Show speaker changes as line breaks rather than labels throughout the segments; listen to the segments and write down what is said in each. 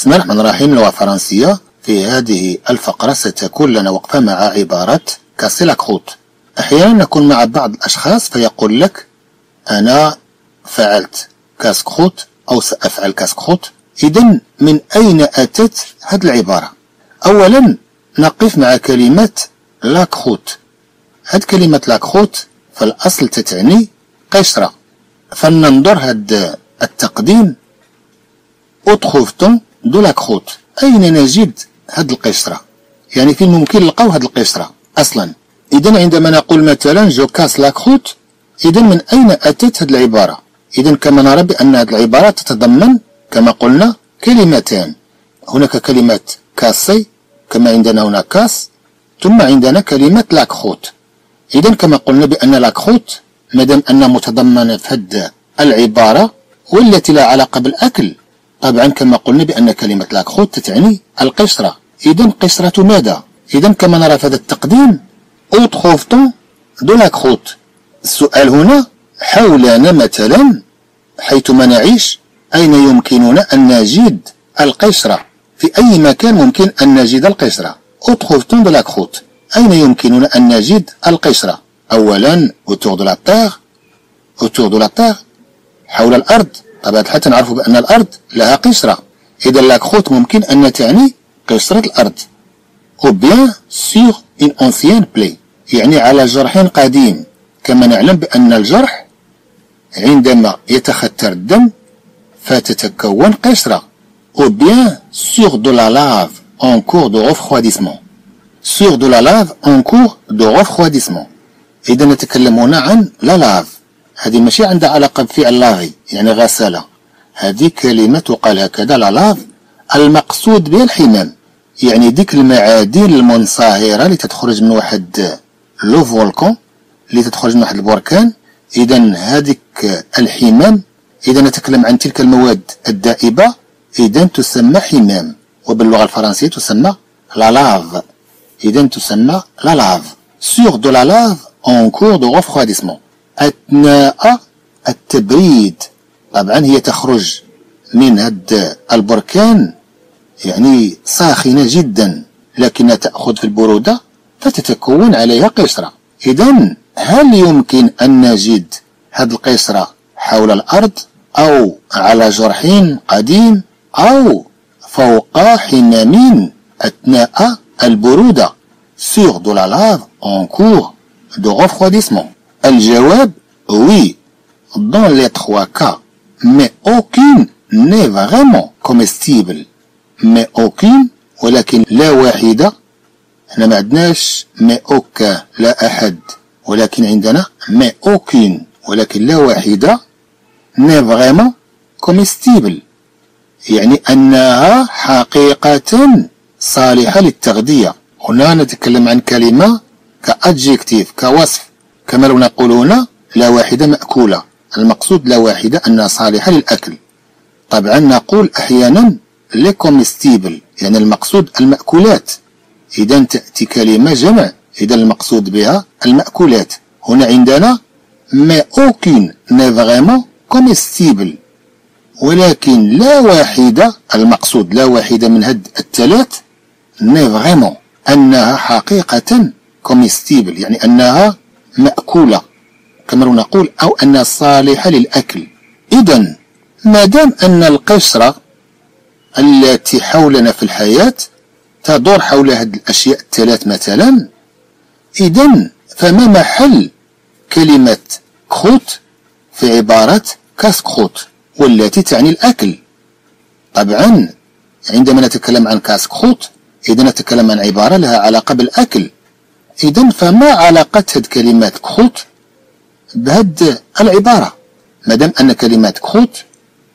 بسم الله الرحمن الرحيم. اللغة الفرنسية في هذه الفقرة ستكون لنا وقفة مع عبارة casser la croûte أحيانا نكون مع بعض الأشخاص فيقول لك أنا فعلت كاسكروت أو سأفعل كاسكروت إذا من أين أتت هذه العبارة؟ أولا نقف مع كلمة la croûte هذه كلمة la croûte في الأصل تتعني قشرة. فلننظر هذا التقديم. Où trouve-t-on de la croûte أين نجد هذه القشرة؟ يعني فين ممكن نلقاو هذه القشرة أصلا؟ إذا عندما نقول مثلا je casse la croûte إذا من أين أتت هذه العبارة؟ إذا كما نرى بأن هذه العبارة تتضمن كما قلنا كلمتان. هناك كلمة casser كما عندنا هنا casse ثم عندنا كلمة la croûte إذا كما قلنا بأن la croûte مادام أنها متضمنة في هذه العبارة والتي لا علاقة بالأكل طبعا كما قلنا بأن كلمة la croûte تتعني القشرة. إذا قشرة ماذا؟ إذا كما نرى في هذا التقديم Où trouve-t-on de la croûte السؤال هنا حولنا مثلا حيثما نعيش أين يمكننا أن نجد القشرة؟ في أي مكان ممكن أن نجد القشرة؟ Où trouve-t-on de la croûte أين يمكننا أن نجد القشرة؟ أولا autour de la terre autour de la terre حول الأرض. طبعا حتى نعرف بأن الأرض لها قشرة. إذا la croûte ممكن أن تعني قشرة الأرض. Ou bien sur une ancienne plaie يعني على جرح قديم كما نعلم بأن الجرح عندما يتختر الدم فتتكون قشرة. Ou bien sur de la lave en cours de refroidissement. Sur de la lave en cours de refroidissement. إذا نتكلم هنا عن la lave هذه ماشي عندها علاقة بفعل لاغي يعني غسالة. هذه كلمة تقال هكذا la lave المقصود بها الحمم. يعني ديك المعادن المنصهرة اللي تتخرج من واحد le volcan اللي تتخرج من واحد البركان. إذا هذيك الحمم إذا نتكلم عن تلك المواد الذائبة. إذا تسمى حمم وباللغة الفرنسية تسمى la lave إذا تسمى la lave sur de la lave en cours de refroidissement. أثناء التبريد. طبعا هي تخرج من هاد البركان يعني ساخنة جدا لكنها تأخذ في البرودة فتتكون عليها قشرة. إذا هل يمكن أن نجد هذه القشرة حول الأرض أو على جرح قديم أو فوق حمام أثناء البرودة؟ Sur de la lave en cours de refroidissement. الجواب oui. Dans les trois cas. Mais aucune n'est vraiment comestible. Mais aucune ولكن لا واحدة. إحنا ما عندناش mais aucun. لا أحد. ولكن عندنا mais aucune. ولكن لا واحدة n'est vraiment comestible. يعني أنها حقيقة صالحة للتغذية. هنا نتكلم عن كلمة ك adjectif كوصف. كما لو نقول هنا لا واحدة مأكولة. المقصود لا واحدة أنها صالحة للأكل. طبعا نقول أحيانا les comestibles يعني المقصود المأكولات. إذا تأتي كلمة جمع إذا المقصود بها المأكولات. هنا عندنا mais aucune n'est vraiment comestible ولكن لا واحدة المقصود لا واحدة من هاد الثلاث n'est vraiment أنها حقيقة comestible يعني أنها مأكولة كما نقول أو أنها صالحة للأكل. إذا ما دام أن القشرة التي حولنا في الحياة تدور حول هذه الأشياء الثلاث مثلا إذا فما محل كلمة croûte في عبارة كاسكروت والتي تعني الأكل؟ طبعا عندما نتكلم عن كاسكروت إذا نتكلم عن عبارة لها علاقة بالأكل. إذا فما علاقة هاد كلمة croûte بهاد العبارة؟ مادام أن كلمة croûte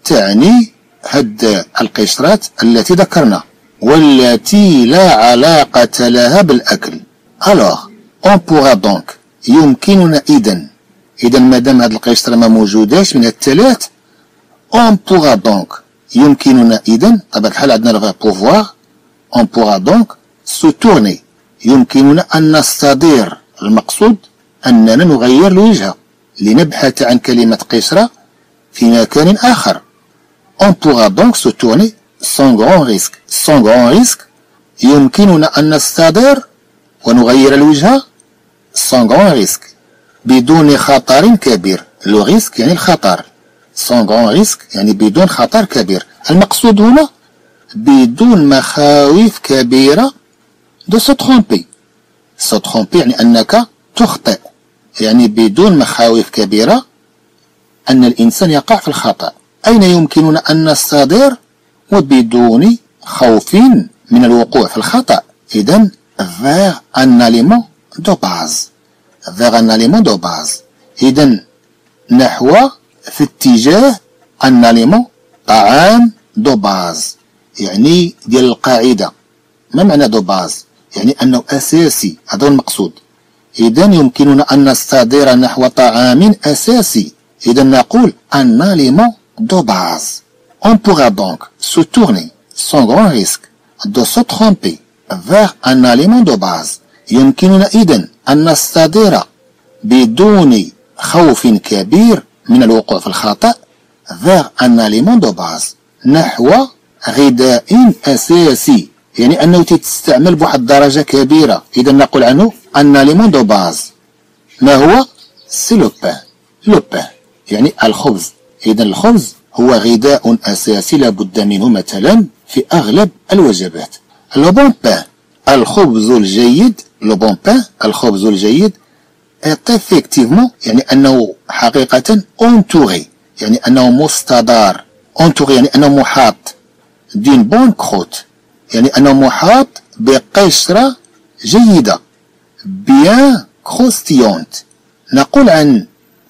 تعني هاد القشرات التي ذكرنا والتي لا علاقة لها بالأكل. Alors on pourra donc يمكننا إذا إذا مادام هاد القشرة ما موجوداش من الثلاث on pourra donc يمكننا إذا طبعا الحال عندنا le verbe pouvoir on pourra donc se tourner يمكننا أن نستدير المقصود أننا نغير الوجهة لنبحث عن كلمة قشرة في مكان آخر. On pourra donc se tourner sans grand risque sans grand risque يمكننا أن نستدير ونغير الوجهة sans grand risque بدون خطر كبير. Le risque يعني الخطر. sans grand risque يعني بدون خطر كبير. المقصود هنا بدون مخاوف كبيرة de se tromper se tromper يعني أنك تخطئ. يعني بدون مخاوف كبيرة أن الإنسان يقع في الخطأ. أين يمكننا أن نستدير؟ وبدون خوف من الوقوع في الخطأ. إذا vers un aliment de base. Vers un aliment de base. إذا نحو في اتجاه un aliment طعام de base يعني ديال القاعدة. ما معنى de base يعني أنه أساسي هذا هو المقصود. إذا يمكننا أن نستدير نحو طعام أساسي. إذا نقول un aliment de base on pourra donc se tourner sans grand risque de se tromper vers un aliment de base. يمكننا إذن أن نستدير بدون خوف كبير من الوقوع في الخطأ vers un aliment de base. نحو غذاء أساسي. يعني أنه تستعمل بواحد الدرجة كبيرة. إذا نقول عنه un aliment de base ما هو؟ C'est le pain. Le pain. يعني الخبز. إذا الخبز هو غذاء أساسي لابد منه مثلا في أغلب الوجبات. Le bon pain. الخبز الجيد. Le bon pain. الخبز الجيد effectivement يعني أنه حقيقة entouré يعني أنه مستدار. entouré يعني أنه محاط. d'une bonne croûte. يعني أنه محاط بقشرة جيدة. bien croustillante نقول عن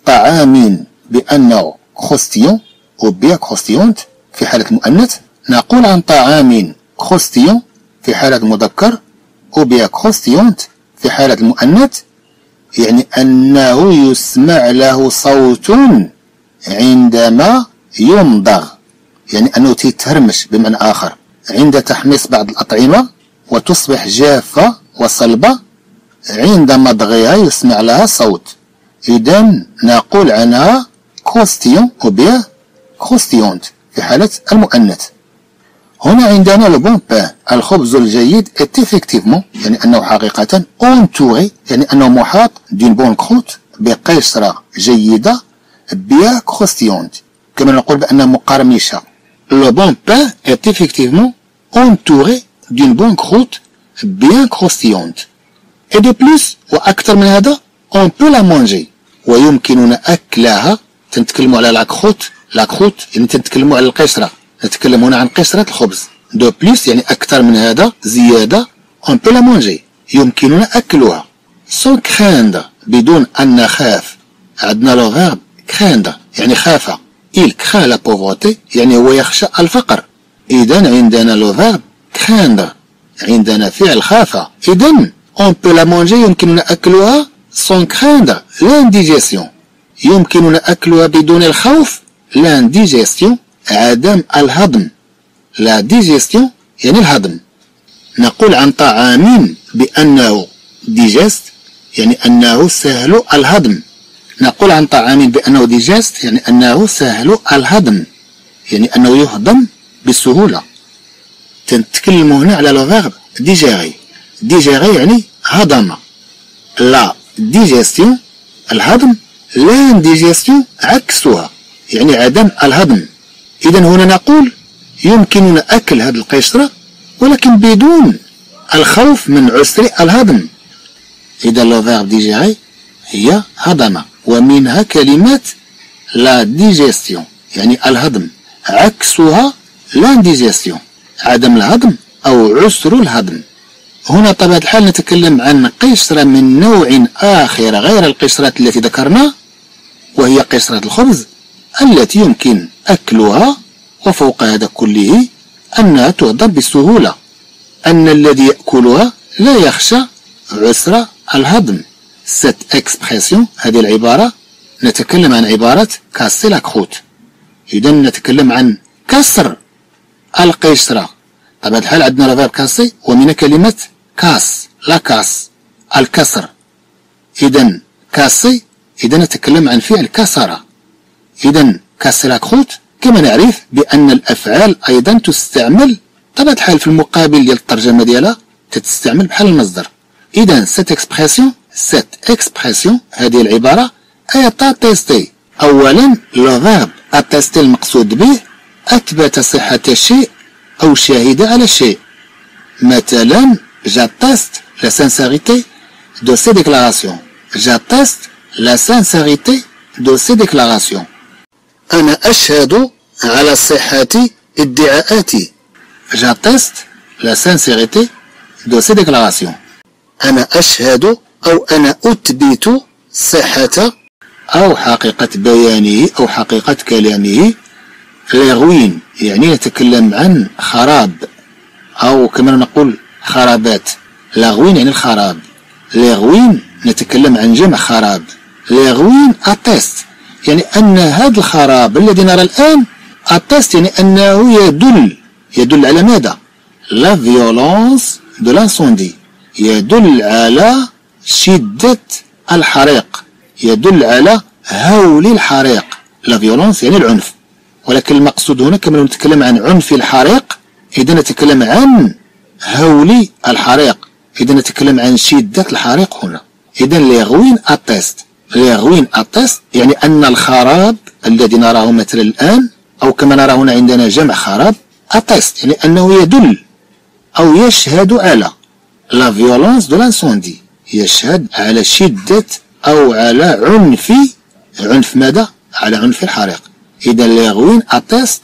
طعام بأنه croustillant أو bien croustillante في حالة المؤنث نقول عن طعام croustillant في حالة المذكر ou bien croustillante في حالة المؤنث يعني أنه يسمع له صوت عندما يمضغ يعني أنه تتقرمش بمعنى آخر. عند تحميص بعض الأطعمة وتصبح جافة وصلبة عند مضغها يسمع لها صوت. إذا نقول عنها croustillant ou bien croustillante في حالة المؤنث. هنا عندنا le bon الخبز الجيد effectivement يعني أنه حقيقة entouré يعني أنه محاط d'une bonne croûte بقشرة جيدة bien croustillante كما نقول بأنها مقرمشة. le bon pain est effectivement entouré d'une bonne croûte bien croustillante. Et de plus وأكثر من هذا on peut la manger. ويمكننا أكلها تنتكلموا على la croûte la croûte يعني تنتكلموا على القشرة نتكلم هنا عن قشرة الخبز de plus يعني أكثر من هذا زيادة on peut la manger يمكننا أكلها sans craindre بدون أن نخاف عندنا le verbe craindre يعني خاف il craint la pauvreté يعني هو يخشى الفقر. إذا عندنا le verbe craindre عندنا فعل خاف إذا on peut la manger يمكننا أكلها sans craindre l'indigestion يمكننا أكلها بدون الخوف. l'indigestion عدم الهضم. la digestion يعني الهضم. نقول عن طعام بأنه digeste يعني أنه سهل الهضم. نقول عن طعام بأنه digeste يعني أنه سهل الهضم يعني أنه يهضم بسهولة. تنتكلم هنا على le digérer digérer يعني هضم. la digestion الهضم. لا ديجيستيون عكسها يعني عدم الهضم. إذا هنا نقول يمكننا أكل هذه القشرة ولكن بدون الخوف من عسر الهضم. إذا le verbe digérer هي هضم. ومنها كلمة la digestion يعني الهضم. عكسها لا ديجيستيون عدم الهضم أو عسر الهضم. هنا طبعا الحال نتكلم عن قشرة من نوع آخر غير القشرات التي ذكرنا وهي قشرة الخبز التي يمكن أكلها وفوق هذا كله أنها تهضم بسهولة. أن الذي يأكلها لا يخشى عسر الهضم. cette expression هذه العبارة نتكلم عن عبارة casser la croûte إذا نتكلم عن كسر القشرة. طبعا الحال عندنا le verbe casser ومن كلمة casse la casse الكسر. إذا casser إذا نتكلم عن فعل كسر إذا casser la croûte كما نعرف بأن الأفعال أيضا تستعمل طبعا الحال في المقابل ديال الترجمة ديالها تتستعمل بحال المصدر. إذا cette expression cette expression هذه العبارة est attestée أولا le verbe attester المقصود به أثبت صحة شيء أو شاهد على شيء مثلا j'atteste la sincérité de ses déclarations j'atteste la sincérité de ses déclarations أنا أشهد على صحة ادعاءاتي j'atteste la sincérité de ses déclarations أنا أشهد أو أنا أثبت صحة أو حقيقة بيانه أو حقيقة كلامه. les ruines يعني نتكلم عن خراب أو كما نقول خرابات. la ruine يعني الخراب. les ruines نتكلم عن جمع خراب. les ruines attestent يعني أن هذا الخراب الذي نرى الآن attestent يعني أنه يدل. يدل على ماذا؟ la violence de l'incendie يدل على شدة الحريق. يدل على هول الحريق. la violence يعني العنف. ولكن المقصود هنا كما نتكلم عن عنف الحريق إذا نتكلم عن هول الحريق. إذا نتكلم عن شدة الحريق هنا. إذا les ruines attestent les ruines attestent يعني أن الخراب الذي نراه مثلا الآن أو كما نرى هنا عندنا جمع خراب attestent يعني أنه يدل أو يشهد على la violence de l'incendie يشهد على شدة أو على عنف عنف ماذا؟ على عنف الحريق. إذا les ruines attestent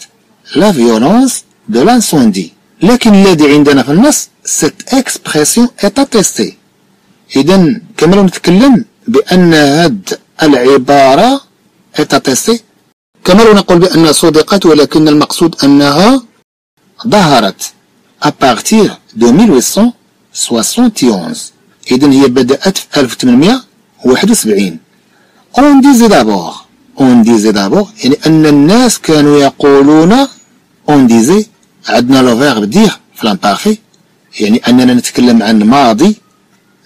la violence de l'incendie لكن الذي عندنا في النص cette expression est attestée. إذا كما نتكلم بأن هاد العبارة est attestée. كما لو نقول بأنها صدقت ولكن المقصود أنها ظهرت à partir de 1871 إذا هي بدأت في 1871 on disait d'abord on disait d'abord يعني أن الناس كانوا يقولون on disait عندنا le verbe dire في l'imparfait يعني أننا نتكلم عن ماضي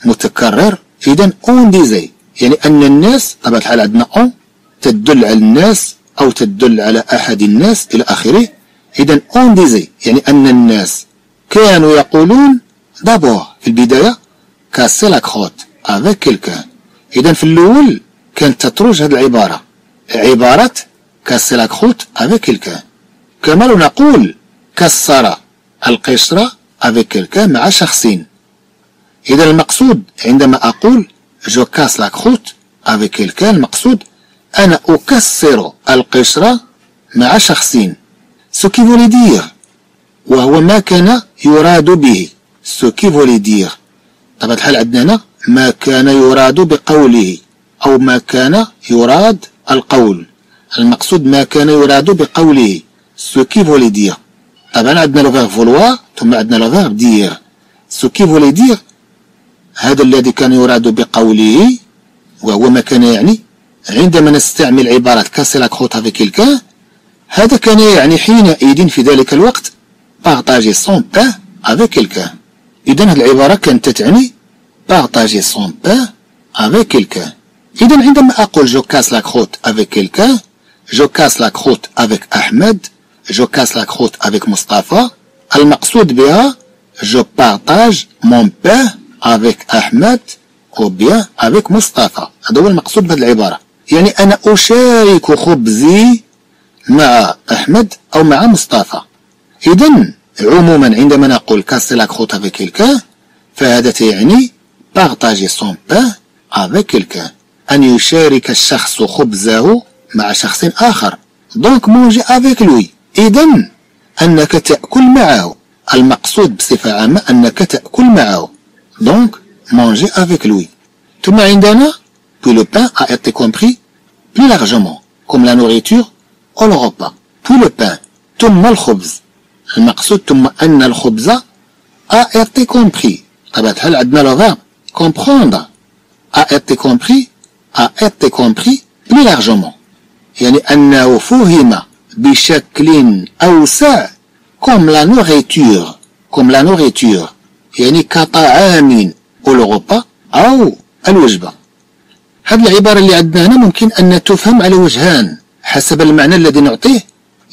متكرر. إذا on disait يعني أن الناس طبعا الحال عندنا on تدل على الناس أو تدل على أحد الناس إلى آخره. إذا on disait يعني أن الناس كانوا يقولون d'abord في البداية casser la croûte avec quelqu'un إذا في الأول كانت تتروج هذه العبارة. عبارة casser la croûte avec quelqu'un كما لو نقول كسر القشرة avec quelqu'un مع شخصين. إذا المقصود عندما أقول je casse la croûte avec quelqu'un المقصود أنا أكسر القشرة مع شخصين. ce qui voulait dire وهو ما كان يراد به. ce qui voulait dire طبعا الحال عندنا هنا ما كان يراد بقوله أو ما كان يراد القول؟ المقصود ما كان يراد بقوله ce qui voulait dire طبعا عندنا le verbe vouloir ثم عندنا le verbe dire ce qui voulait dire هذا الذي كان يراد بقوله وهو ما كان يعني عندما نستعمل عبارة casser la croûte avec quelqu'un هذا كان يعني حينئذ في ذلك الوقت partager son pain avec quelqu'un إذا العبارة كانت تعني partager son pain avec quelqu'un إذا عندما أقول je casse la croûte avec quelqu'un je casse la croûte avec أحمد je casse la croûte avec مصطفى المقصود بها je partage mon pain avec أحمد أو bien avec مصطفى هذا هو المقصود بهذه العبارة. يعني أنا أشارك خبزي مع أحمد أو مع مصطفى. إذا عموما عندما نقول casser la croûte avec quelqu'un فهذا تعني partager son pain avec quelqu'un أن يشارك الشخص خبزه مع شخص آخر. donc manger avec lui إذا أنك تأكل معه. المقصود بصفة عامة أنك تأكل معه. donc manger avec lui ثم عندنا puis le pain a été compris plus largement. Comme la nourriture ou le repas. Puis ثم الخبز المقصود ثم أن الخبز a été compris. طبعا هل عندنا لو فيرب comprendre a été compris. A été compris plus largement. يعني أنه فهم بشكل أوسع comme la nourriture. comme la nourriture. يعني كطعام الغبا أو الوجبة. هذه العبارة اللي عندنا هنا ممكن أن تفهم على وجهان حسب المعنى الذي نعطيه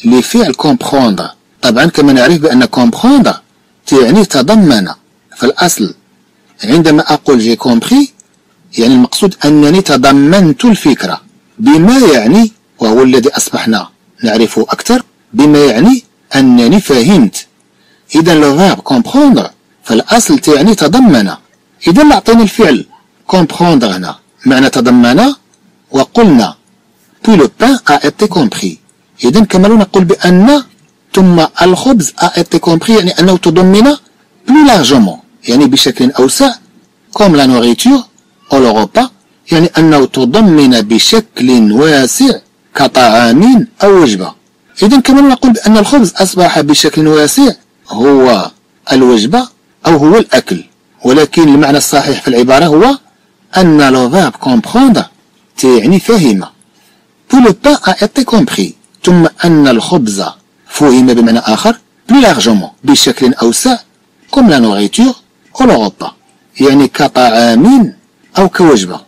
لفعل comprendre طبعا كما نعرف بأن comprendre تعني تضمن في الأصل. عندما أقول j'ai compris يعني المقصود أنني تضمنت الفكرة. بما يعني وهو الذي أصبحنا نعرفه أكثر بما يعني أنني فهمت. إذا le verbe comprendre فالأصل تعني تضمن. إذا نعطيني الفعل comprendre هنا معنى تضمن وقلنا. puis le pain a été compris. إذا كما نقول بأن ثم الخبز a été compris يعني أنه تضمن plus largement يعني بشكل أوسع comme la nourriture ou le يعني أنه تضمن بشكل واسع كطعام أو وجبة. إذا كما نقول بأن الخبز أصبح بشكل واسع هو الوجبة أو هو الأكل. ولكن المعنى الصحيح في العبارة هو أن le verbe comprendre تعني فهم. puis le pain a été ثم أن الخبز فهم بمعنى آخر largement بشكل أوسع comme la nourriture ou le يعني كطعام أو كوجبة.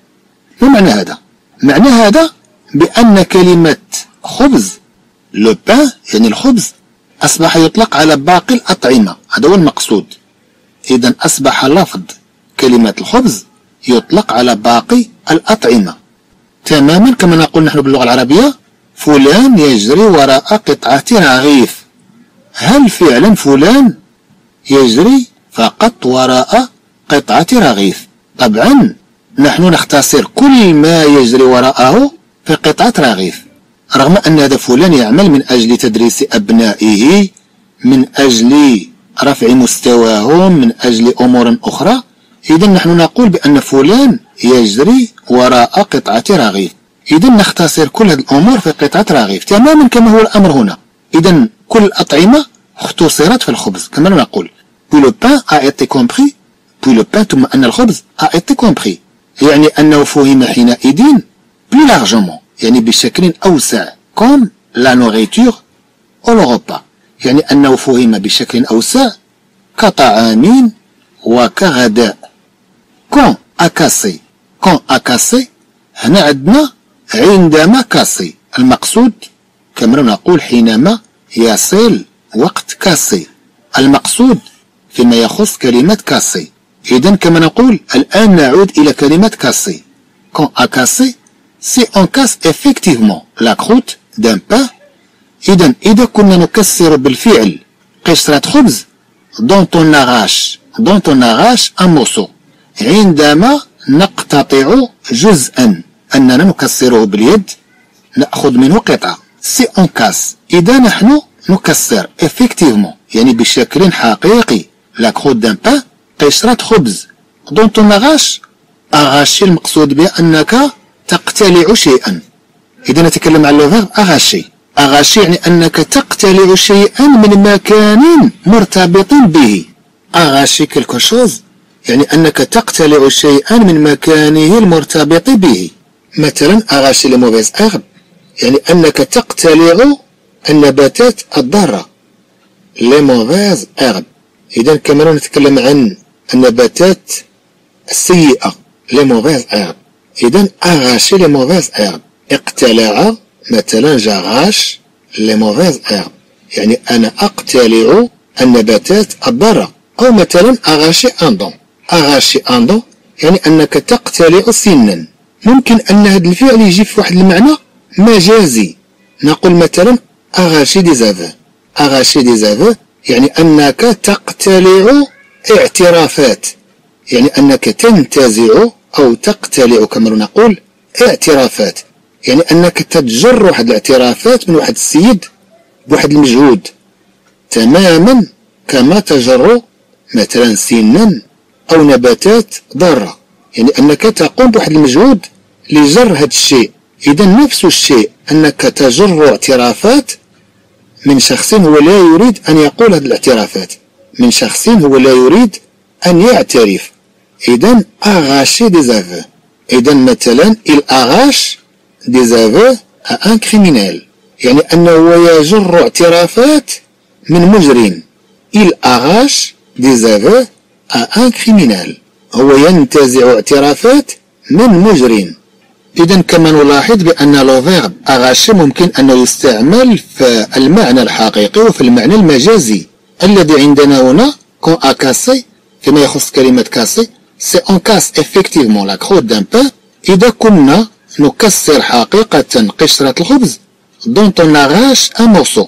ما معنى هذا؟ معنى هذا بأن كلمة خبز لو بان يعني الخبز أصبح يطلق على باقي الأطعمة. هذا هو المقصود. إذا أصبح لفظ كلمة الخبز يطلق على باقي الأطعمة. تماما كما نقول نحن باللغة العربية فلان يجري وراء قطعة رغيف. هل فعلا فلان يجري فقط وراء قطعة رغيف؟ طبعا نحن نختصر كل ما يجري وراءه في قطعة رغيف. رغم أن هذا فلان يعمل من أجل تدريس أبنائه من أجل رفع مستواهم من أجل أمور أخرى إذا نحن نقول بأن فلان يجري وراء قطعة رغيف. إذا نختصر كل هذه الأمور في قطعة رغيف تماما كما هو الأمر هنا. إذا كل الأطعمة اختصرت في الخبز كما نقول. puis le pain a été compris. puis le pain ثم أن الخبز a été compris. يعني أنه فهم حينئذ plus largement يعني بشكل أوسع. comme la nourriture ou le يعني أنه فهم بشكل أوسع. كطعام وكغداء. quant à casser quant à casser هنا عندنا عندما casser المقصود كما نقول حينما يصل وقت casser. المقصود فيما يخص كلمة casser. إذا كما نقول الآن نعود إلى كلمة casser. quant à casser si on casse effectivement la croûte d'un إذا إذا كنا نكسر بالفعل قشرة خبز dont on arrache dont on arrache un morceau عندما نقتطع جزءا. أننا نكسره باليد نأخذ منه قطعة. si on casse إذا نحن نكسر. effectivement يعني بشكل حقيقي. la croûte d'un pain قشرة خبز. dont on arrache arracher المقصود به أنك تقتلع شيئا. إذا نتكلم عن le arracher arracher يعني أنك تقتلع شيئا من مكان مرتبط به. arracher quelque chose يعني أنك تقتلع شيئا من مكانه المرتبط به. مثلا arracher les mauvaises herbes يعني أنك تقتلع النباتات الضارة. les mauvaises herbes. إذا كما نتكلم عن النباتات السيئة les mauvaises herbes. إذا arracher les mauvaises herbes. اقتلع مثلا j'arrache les mauvaises herbes يعني أنا أقتلع النباتات الضارة. أو مثلا arracher une dent اغاشي اندون يعني أنك تقتلع سنا. ممكن أن هذا الفعل يجي في واحد المعنى مجازي. نقول مثلا أغاشي دي زافو أغاشي دي زافو يعني أنك تقتلع اعترافات. يعني أنك تنتزع أو تقتلع كما نقول اعترافات. يعني أنك تتجر واحد الاعترافات من واحد السيد بواحد المجهود. تماما كما تجر مثلا سنا أو نباتات ضارة. يعني أنك تقوم بواحد المجهود لجر هذا الشيء. إذا نفس الشيء أنك تجر اعترافات من شخص هو لا يريد أن يقول هذه الاعترافات. من شخص هو لا يريد أن يعترف. إذا أغاشي ديزافو إذا مثلا الأغاش à un criminel. يعني أنه يجر اعترافات من مجرم. aveux à un criminel. هو ينتزع اعترافات من مجرم. إذا كما نلاحظ بأن le verbe arracher ممكن أنه يستعمل في المعنى الحقيقي وفي المعنى المجازي. الذي عندنا هنا quant à casser فيما يخص كلمة casser si on casse effectivement la croûte d'un pain إذا كنا نكسر حقيقة قشرة الخبز dont on arrache un morceau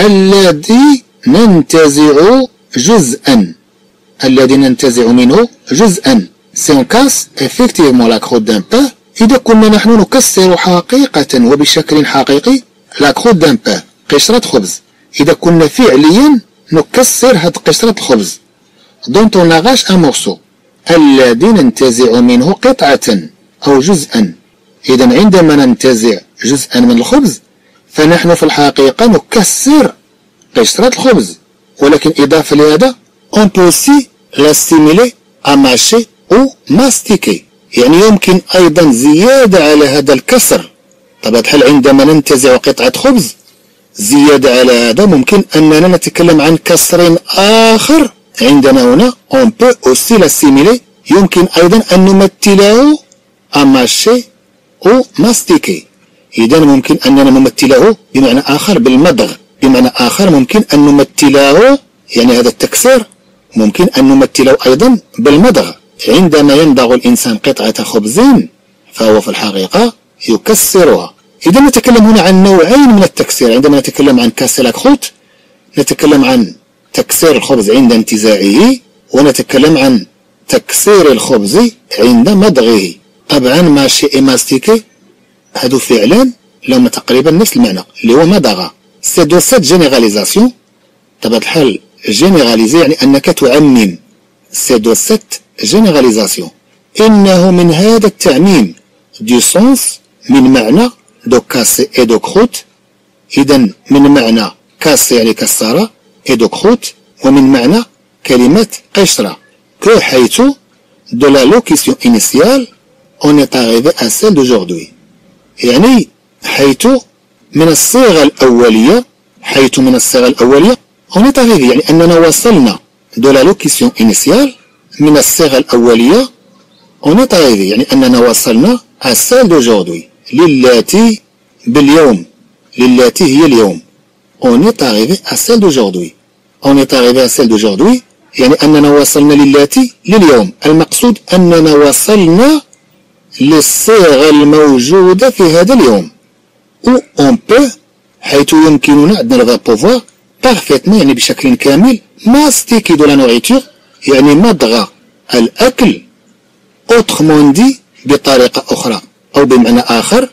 الذي ننتزع جزءا. الذي ننتزع منه جزءا. si on casse effectivement la croûte d'un pain إذا كنا نحن نكسر حقيقة وبشكل حقيقي. la croûte d'un pain قشرة خبز. إذا كنا فعليا نكسر هاد قشرة الخبز dont un morceau الذي ننتزع منه قطعة أو جزءا. إذا عندما ننتزع جزءا من الخبز فنحن في الحقيقة نكسر قشرة الخبز. ولكن إضافة لهذا aussi l'assimiler à mâcher أو mastiquer يعني يمكن أيضا زيادة على هذا الكسر. طبعا الحال عندما ننتزع قطعة خبز زيادة على هذا ممكن أننا نتكلم عن كسر آخر؟ عندنا هنا on peut aussi l'assimiler. يمكن أيضا أن نمثله أماشي أو ماستيكي إذا ممكن أننا نمثله بمعنى آخر بالمضغ بمعنى آخر ممكن أن نمثله يعني هذا التكسير ممكن أن نمثله أيضا بالمضغ عندما يمضغ الإنسان قطعة خبز فهو في الحقيقة يكسرها. إذا نتكلم هنا عن نوعين من التكسير. عندما نتكلم عن كاسر الخوت نتكلم عن تكسير الخبز عند انتزاعه ونتكلم عن تكسير الخبز عند مضغه. طبعا mâcher et mastiquer هادو فعلا لهما تقريبا نفس المعنى اللي هو مضغ c'est de cette généralisation طبعا الحال généraliser يعني أنك تعمم. c'est de cette généralisation إنه من هذا التعميم du sens من معنى de casser et de croûte إذا من معنى casser يعني كسارة et de croûte ومن معنى كلمة قشرة que حيث de la locution initiale on est arrivé à celle d'aujourd'hui. يعني حيث من الصيغة الأولية حيث من الصيغة الأولية on est arrivé يعني أننا وصلنا de la locution initiale من الصيغة الأولية on est يعني أننا وصلنا à celle d'aujourd'hui. للاتي باليوم. للاتي هي اليوم. on est arrivé à celle d'aujourd'hui. on est arrivé à يعني أننا وصلنا للاتي لليوم. المقصود أننا وصلنا للصيغة الموجودة في هذا اليوم. où on peut حيث يمكننا عندنا le verbe pouvoir parfaitement يعني بشكل كامل mastiquer de la nourriture يعني مضغ الأكل autrement dit بطريقة أخرى أو بمعنى آخر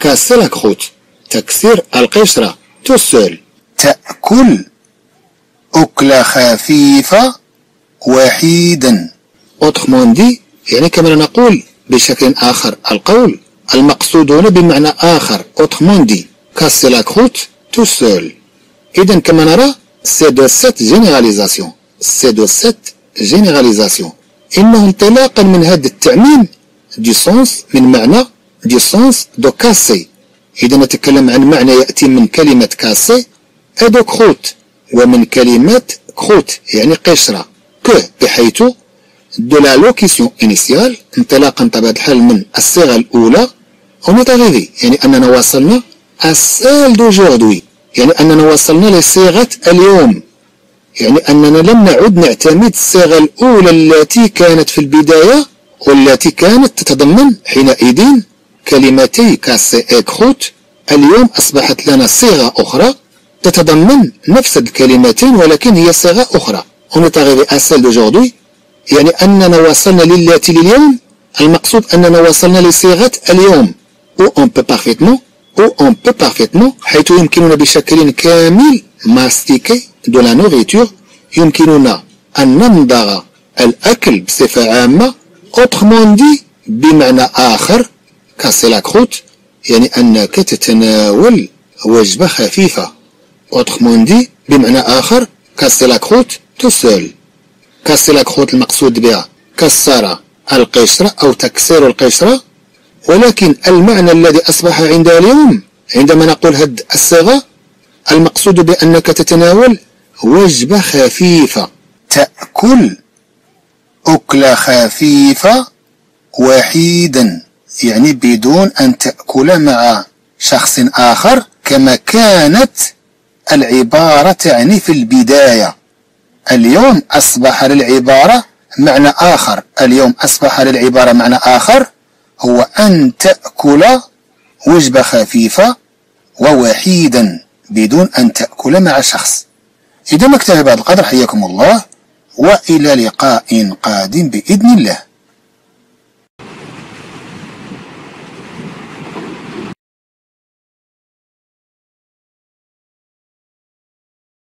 casser croûte تكسير القشرة tout seul.
تأكل أكلة خفيفة وحيدا.
autrement dit يعني كما نقول بشكل آخر القول المقصود هنا بمعنى آخر la croûte tout seul إذا كما نرى c'est de cette généralisation. C'est de cette généralisation. إنه انطلاقا من هذا التعميم du sens من معنى du sens de casser. إذا نتكلم عن معنى يأتي من كلمة كاسي أدو كروت. ومن كلمة كروت يعني قشرة. كو بحيث de la locution initiale انطلاقا طبعا الحال من الصيغة الأولى arrivé يعني أننا وصلنا celle d'aujourd'hui. يعني أننا وصلنا لصيغة اليوم. يعني أننا لم نعد نعتمد الصيغة الأولى التي كانت في البداية والتي كانت تتضمن حينئذ كلمتي كاسي إكخوت. اليوم أصبحت لنا صيغة أخرى تتضمن نفس الكلمتين ولكن هي صيغة أخرى. à celle d'aujourd'hui. يعني أننا وصلنا للاتي لليوم. المقصود أننا وصلنا لصيغة اليوم. Où on peut parfaitement où on peut parfaitement حيث يمكننا بشكل كامل mastiquer de la nourriture يمكننا أن نمضغ الأكل بصفة عامة autrement dit بمعنى آخر casser la croûte يعني أنك تتناول وجبة خفيفة. autrement dit بمعنى آخر casser la croûte tout seul كاسي لا كروت المقصود بها كسر القشرة أو تكسير القشرة. ولكن المعنى الذي أصبح عند اليوم عندما نقول هد الصيغة المقصود بأنك تتناول وجبة خفيفة
تأكل أكلة خفيفة وحيدا يعني بدون أن تأكل مع شخص آخر كما كانت العبارة تعني في البداية. اليوم أصبح للعبارة معنى آخر. اليوم أصبح للعبارة معنى آخر هو أن تأكل وجبة خفيفة ووحيدا بدون أن تأكل مع شخص. إذا ما اكتفى بهذا القدر حياكم الله وإلى لقاء قادم بإذن الله.